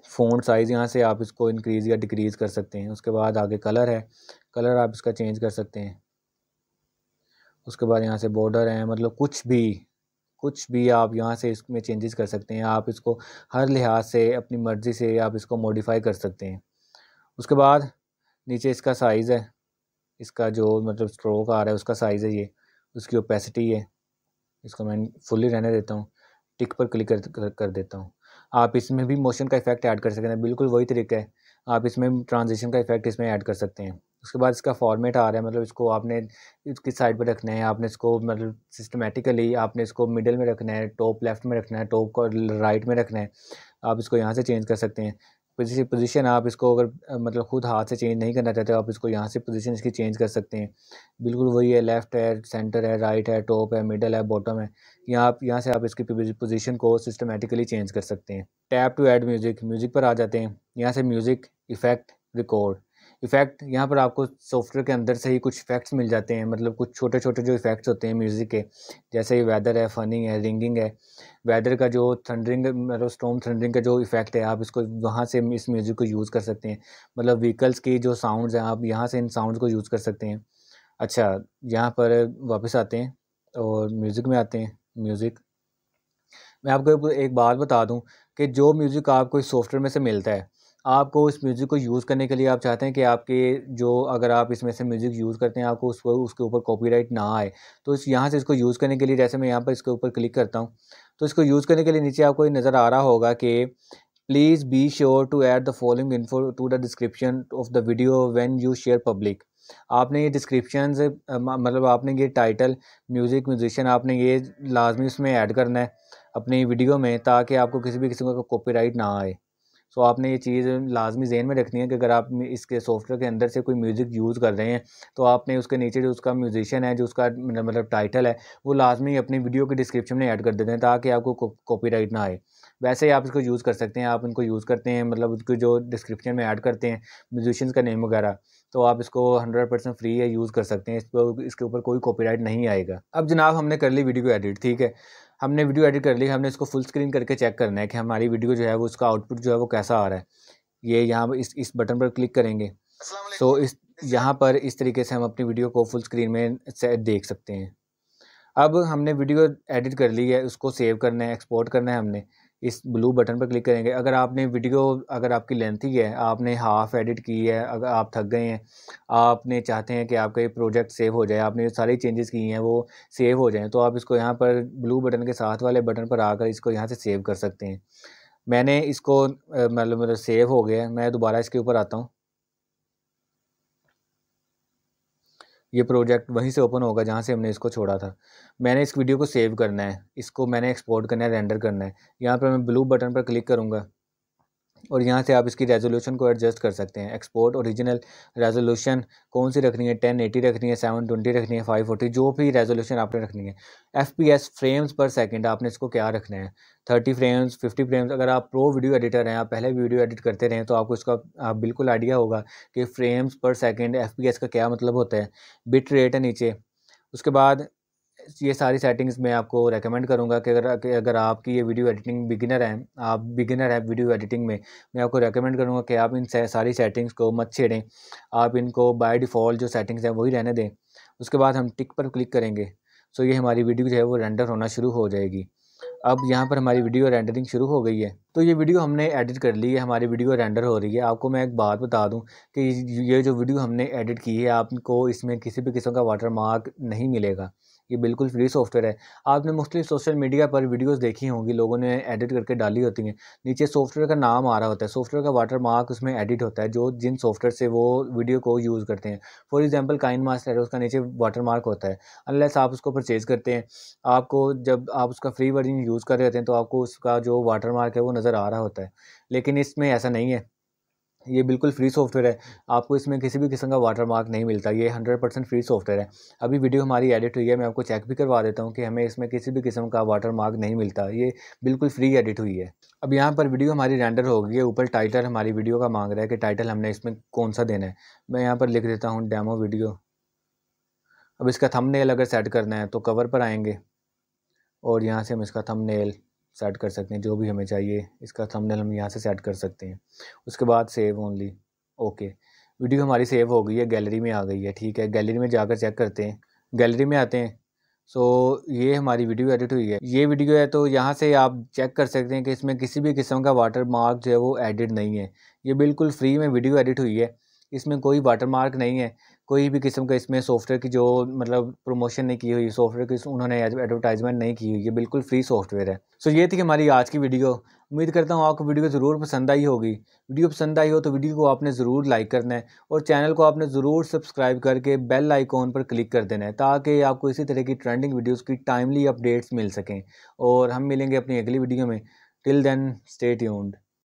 फ़ोन साइज़ यहाँ से आप इसको इंक्रीज़ या डिक्रीज़ कर सकते हैं। उसके बाद आगे कलर है कलर आप इसका चेंज कर सकते हैं। उसके बाद यहाँ से बॉर्डर है मतलब कुछ भी कुछ भी आप यहाँ से इसमें चेंजेस कर सकते हैं। आप इसको हर लिहाज से, अपनी मर्ज़ी से आप इसको मॉडिफाई कर सकते हैं। उसके बाद नीचे इसका साइज़ है। इसका जो मतलब स्ट्रोक आ रहा है उसका साइज़ है ये। उसकी ओपेसिटी है इसको मैं फुल्ली रहने देता हूँ। टिक पर क्लिक कर, कर, देता हूँ। आप इसमें भी मोशन का इफ़ेक्ट ऐड कर सकते हैं। बिल्कुल वही तरीका है। आप इसमें ट्रांजिशन का इफ़ेक्ट इसमें ऐड कर सकते हैं। उसके बाद इसका फॉर्मेट आ रहा है। मतलब इसको आपने इसकी साइड पर रखना है? आपने इसको मतलब सिस्टमेटिकली आपने इसको मिडिल में रखना है टॉप लेफ़्ट में रखना है टॉप को राइट में रखना है। आप इसको यहाँ से चेंज कर सकते हैं। पोजीशन पोजीशन आप इसको अगर मतलब खुद हाथ से चेंज नहीं करना चाहते, आप इसको यहाँ से पोजीशन इसकी चेंज कर सकते हैं। बिल्कुल वही है लेफ़्ट है सेंटर है राइट है टॉप है मिडल है बॉटम है। यहाँ आप, यहाँ से आप इसकी पोजीशन को सिस्टमेटिकली चेंज कर सकते हैं। Tap to add music music पर आ जाते हैं। यहाँ से म्यूज़िक इफ़ेक्ट रिकॉर्ड इफ़ेक्ट यहाँ पर आपको सॉफ्टवेयर के अंदर से ही कुछ इफ़ेक्ट्स मिल जाते हैं। मतलब कुछ छोटे छोटे जो इफ़ेक्ट्स होते हैं म्यूज़िक के, जैसे वेदर है फनिंग है, रिंगिंग है। वेदर का जो थंडरिंग मतलब स्टोम थंडरिंग का जो इफ़ेक्ट है, आप इसको वहाँ से इस म्यूज़िक को यूज़ कर सकते हैं। मतलब व्हीकल्स की जो साउंड्स हैं, आप यहाँ से इन साउंड को यूज़ कर सकते हैं। अच्छा यहाँ पर वापस आते हैं और म्यूज़िक में आते हैं, म्यूज़िक। मैं आपको एक बात बता दूँ कि जो म्यूज़िक आपको इस सॉफ्टवेयर में से मिलता है आपको उस म्यूज़िक को यूज़ करने के लिए आप चाहते हैं कि आपके जो अगर आप इसमें से म्यूज़िक यूज़ करते हैं, आपको उसको, उसके ऊपर कॉपीराइट ना आए तो इस, यहाँ से इसको यूज़ करने के लिए जैसे मैं यहाँ पर इसके ऊपर क्लिक करता हूँ तो इसको यूज़ करने के लिए नीचे आपको नज़र आ रहा होगा कि please be sure to add the following info to the description of the video when you share public आपने ये डिस्क्रिप्शन मतलब आपने ये टाइटल म्यूज़िक म्यूजिशन आपने ये लाजमी उसमें ऐड करना है अपनी वीडियो में ताकि आपको किसी भी किस्म का कॉपीराइट ना आए। सो आपने ये चीज़ लाजमी जहन में रखनी है कि अगर आप इसके सॉफ्टवेयर के अंदर से कोई म्यूज़िक यूज़ कर रहे हैं तो आपने उसके नीचे जो उसका म्यूजिशियन है, जो उसका मतलब टाइटल है, वो लाजमी अपनी वीडियो के डिस्क्रिप्शन में ऐड कर देते हैं ताकि आपको कॉपीराइट ना आए। वैसे ही आप इसको यूज़ कर सकते हैं, आप इनको यूज़ करते हैं मतलब उसको जो डिस्क्रिप्शन में ऐड करते हैं म्यूजिशियन का नेम वगैरह तो आप इसको हंड्रेड परसेंट फ्री है यूज़ कर सकते हैं इस पर इसके ऊपर कोई कॉपीराइट नहीं आएगा। अब जनाब हमने कर ली वीडियो को एडिट, ठीक है? हमने वीडियो एडिट कर ली हमने इसको फुल स्क्रीन करके चेक करना है कि हमारी वीडियो जो है वो उसका आउटपुट जो है वो कैसा आ रहा है। ये यहाँ इस इस बटन पर क्लिक करेंगे। तो इस यहाँ पर इस तरीके से हम अपनी वीडियो को फुल स्क्रीन में देख सकते हैं। अब हमने वीडियो एडिट कर ली है उसको सेव करना है एक्सपोर्ट करना है हमने। इस ब्लू बटन पर क्लिक करेंगे। अगर आपने वीडियो अगर आपकी लेंथी है, आपने हाफ़ एडिट की है, अगर आप थक गए हैं, आपने चाहते हैं कि आपका ये प्रोजेक्ट सेव हो जाए, आपने सारी चेंजेस की हैं, वो सेव हो जाएँ तो आप इसको यहाँ पर ब्लू बटन के साथ वाले बटन पर आकर इसको यहाँ से सेव कर सकते हैं। मैंने इसको मतलब मतलब सेव हो गया मैं दोबारा इसके ऊपर आता हूँ। ये प्रोजेक्ट वहीं से ओपन होगा जहाँ से हमने इसको छोड़ा था। मैंने इस वीडियो को सेव करना है, इसको मैंने एक्सपोर्ट करना है रेंडर करना है। यहाँ पर मैं ब्लू बटन पर क्लिक करूँगा। और यहाँ से आप इसकी रेजोल्यूशन को एडजस्ट कर सकते हैं। एक्सपोर्ट ओरिजिनल रेजोल्यूशन कौन सी रखनी है? टेन एटी रखनी है सेवन ट्वेंटी रखनी है फाइव फोर्टी जो भी रेजोल्यूशन आपने रखनी है। F P S frames per second आपने इसको क्या रखना है? थर्टी फ्रेम्स फिफ्टी फ्रेम्स अगर आप प्रो वीडियो एडिटर हैं, आप पहले भी वीडियो एडिट करते रहें तो आपको इसका, आप बिल्कुल आइडिया होगा कि frames per second F P S का क्या मतलब होता है। बिट रेट है नीचे। उसके बाद ये सारी सेटिंग्स मैं आपको रेकमेंड करूँगा कि अगर कि अगर आपकी ये वीडियो एडिटिंग बिगिनर हैं, आप बिगिनर हैं वीडियो एडिटिंग में, मैं आपको रेकमेंड करूँगा कि आप इन सारी सेटिंग्स को मत छेड़ें। आप इनको बाय डिफ़ॉल्ट जो सेटिंग्स हैं वही रहने दें। उसके बाद हम टिक पर क्लिक करेंगे। सो ये हमारी वीडियो जो है वो रेंडर होना शुरू हो जाएगी। अब यहाँ पर हमारी वीडियो रेंडरिंग शुरू हो गई है। तो ये वीडियो हमने एडिट कर ली है, हमारी वीडियो रेंडर हो रही है। आपको मैं एक बात बता दूँ कि ये जो वीडियो हमने एडिट की है, आपको इसमें किसी भी किस्म का वाटर मार्क नहीं मिलेगा। ये बिल्कुल फ्री सॉफ्टवेयर है। आपने मुख्तलिफ़ सोशल मीडिया पर वीडियोस देखी होंगी, लोगों ने एडिट करके डाली होती हैं। नीचे सॉफ्टवेयर का नाम आ रहा होता है। सॉफ्टवेयर का वाटर मार्क उसमें एडिट होता है, जो जिन सॉफ्टवेयर से वो वीडियो को यूज़ करते हैं। फॉर एग्ज़ाम्पल काइन मास्टर है, उसका नीचे वाटर मार्क होता है। अनलेस आप उसको परचेज़ करते हैं, आपको जब आप उसका फ्री वर्जन यूज़ कर रहे होते हैं तो आपको उसका जो वाटर मार्क है वो नज़र आ रहा होता है। लेकिन इसमें ऐसा नहीं है। ये बिल्कुल फ्री सॉफ्टवेयर है। आपको इसमें किसी भी किस्म का वाटर मार्क नहीं मिलता, ये हंड्रेड परसेंट फ्री सॉफ्टवेयर है। अभी वीडियो हमारी एडिट हुई है, मैं आपको चेक भी करवा देता हूँ कि हमें इसमें किसी भी किस्म का वाटर मार्क नहीं मिलता, ये बिल्कुल फ्री एडिट हुई है। अब यहाँ पर वीडियो हमारी रेंडर हो गई है, ऊपर टाइटल हमारी वीडियो का मांग रहा है कि टाइटल हमने इसमें कौन सा देना है। मैं यहाँ पर लिख देता हूँ डैमो वीडियो अब इसका थम अगर सेट करना है तो कवर पर आएँगे। और यहाँ से हम इसका थम सेट कर सकते हैं जो भी हमें चाहिए इसका थंबनेल हम यहाँ से सेट कर सकते हैं। उसके बाद सेव ओनली ओके वीडियो हमारी सेव हो गई है गैलरी में आ गई है ठीक है। गैलरी में जाकर चेक करते हैं। गैलरी में आते हैं सो so, ये हमारी वीडियो एडिट हुई है। ये वीडियो है तो यहाँ से आप चेक कर सकते हैं कि इसमें किसी भी किस्म का वाटर मार्क जो है वो एडिट नहीं है। ये बिल्कुल फ्री में वीडियो एडिट हुई है। इसमें कोई वाटर मार्क नहीं है। कोई भी किस्म का इसमें सॉफ्टवेयर की जो मतलब प्रमोशन नहीं की हुई सॉफ्टवेयर की उन्होंने एडवर्टाइजमेंट नहीं की हुई, ये बिल्कुल फ्री सॉफ्टवेयर है। सो ये थी हमारी आज की वीडियो उम्मीद करता हूँ आपको वीडियो ज़रूर पसंद आई होगी। वीडियो पसंद आई हो तो वीडियो को आपने ज़रूर लाइक करना है और चैनल को आपने ज़रूर सब्सक्राइब करके बेल आइकॉन पर क्लिक कर देना है ताकि आपको इसी तरह की ट्रेंडिंग वीडियोस की टाइमली अपडेट्स मिल सकें। और हम मिलेंगे अपनी अगली वीडियो में। Till then stay tuned